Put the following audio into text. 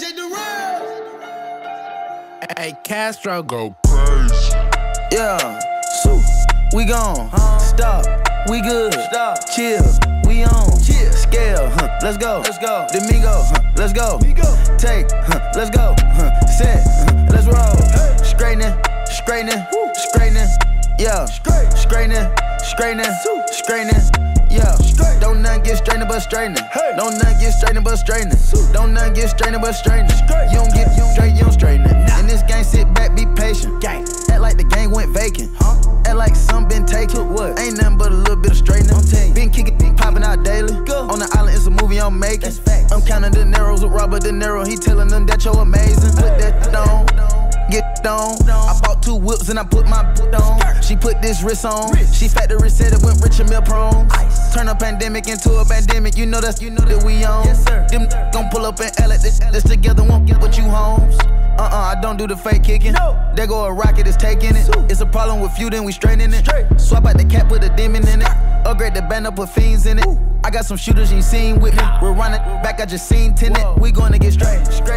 DJ Durel. Hey, Castro, go crazy. Yeah, so we gone. Stop, we good. Stop. Chill, we on. Chill. Scale, huh, let's go. Let's go. Domingo, huh, let's go. Migo. Take, huh, let's go. Huh, set, huh, let's roll. Hey. Straightening, straightening, straightening. Yeah, Straight. straightening, straightening, straightening. Yeah, Straight. Don't nothing get straightening but straightening. Hey. Don't nothing get straightening but straightening. Don't nothing get straightening but straightening. Straight. You don't get you straight, you don't straighten it. In this game, sit back, be patient. Gang. Act like the game went vacant. Huh? Act like some been taken. what? Ain't nothing but a little bit of straightening. I'm telling you. Been kicking, been popping out daily. Go. On the island, it's a movie I'm making. That's facts. I'm counting the narrows with Robert De Niro. He telling them that you're amazing. Put that on. Get on. I bought two whips and I put my boot on. She put this wrist on. Wrist. She factory said it went rich and meal prone. Ice. Turn a pandemic into a pandemic. You know that's you know that we on. Yes, sir. Them gon' pull up and L at this, this together won't get what you homes. Uh-uh, I don't do the fake kicking. No. There go a rocket, it's taking it. Sue. It's a problem with you, then we straightening it. Straight. Swap out the cap, put a demon in it. Upgrade the band up, put fiends in it. I got some shooters you seen with me. We're running back, I just seen tenant. We gonna get straight, straightening.